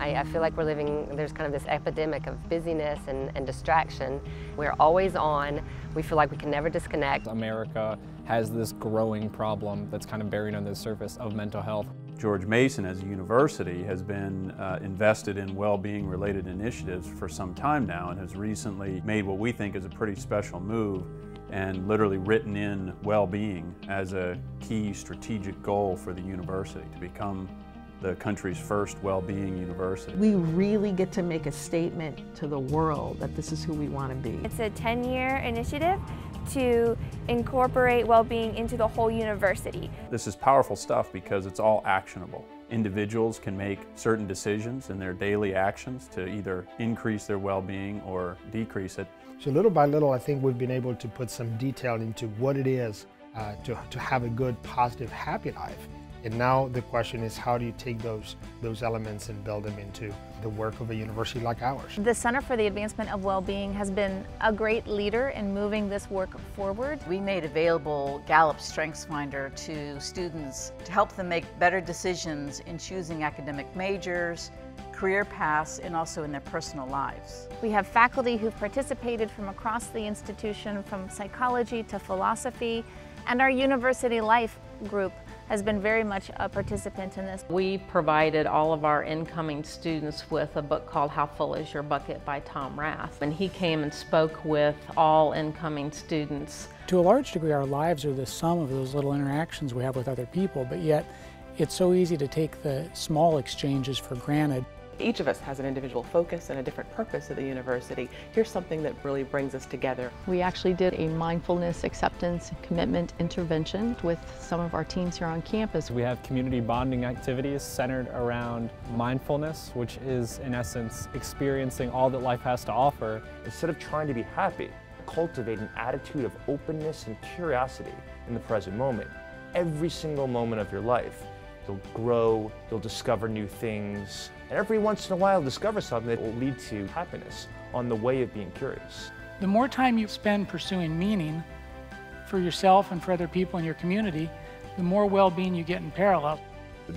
I, I, feel like we're living, there's kind of this epidemic of busyness and, and distraction. We're always on. We feel like we can never disconnect. America has this growing problem that's kind of buried under the surface of mental health. George Mason as a university has been uh, invested in well-being related initiatives for some time now and has recently made what we think is a pretty special move and literally written in well-being as a key strategic goal for the university to become the country's first well-being university. We really get to make a statement to the world that this is who we want to be. It's a 10-year initiative to incorporate well-being into the whole university. This is powerful stuff because it's all actionable. Individuals can make certain decisions in their daily actions to either increase their well-being or decrease it. So little by little, I think we've been able to put some detail into what it is uh, to, to have a good, positive, happy life. And now the question is how do you take those, those elements and build them into the work of a university like ours? The Center for the Advancement of Wellbeing has been a great leader in moving this work forward. We made available Gallup StrengthsFinder to students to help them make better decisions in choosing academic majors, career paths, and also in their personal lives. We have faculty who've participated from across the institution, from psychology to philosophy, and our university life group has been very much a participant in this. We provided all of our incoming students with a book called How Full Is Your Bucket by Tom Rath. And he came and spoke with all incoming students. To a large degree, our lives are the sum of those little interactions we have with other people, but yet it's so easy to take the small exchanges for granted. Each of us has an individual focus and a different purpose at the university. Here's something that really brings us together. We actually did a mindfulness, acceptance, commitment intervention with some of our teams here on campus. We have community bonding activities centered around mindfulness, which is in essence experiencing all that life has to offer. Instead of trying to be happy, cultivate an attitude of openness and curiosity in the present moment. Every single moment of your life You'll grow, you'll discover new things, and every once in a while discover something that will lead to happiness on the way of being curious. The more time you spend pursuing meaning for yourself and for other people in your community, the more well-being you get in parallel.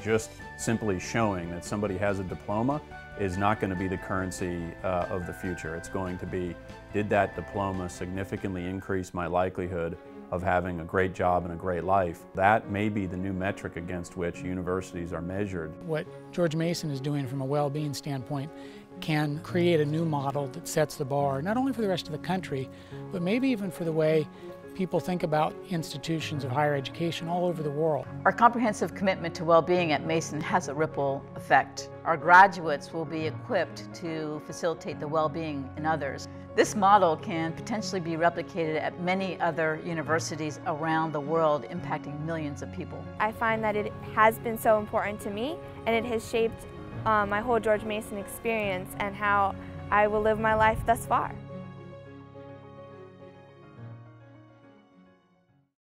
Just simply showing that somebody has a diploma is not going to be the currency uh, of the future. It's going to be, did that diploma significantly increase my likelihood of having a great job and a great life. That may be the new metric against which universities are measured. What George Mason is doing from a well-being standpoint can create a new model that sets the bar, not only for the rest of the country, but maybe even for the way people think about institutions of higher education all over the world. Our comprehensive commitment to well-being at Mason has a ripple effect. Our graduates will be equipped to facilitate the well-being in others. This model can potentially be replicated at many other universities around the world, impacting millions of people. I find that it has been so important to me, and it has shaped um, my whole George Mason experience and how I will live my life thus far.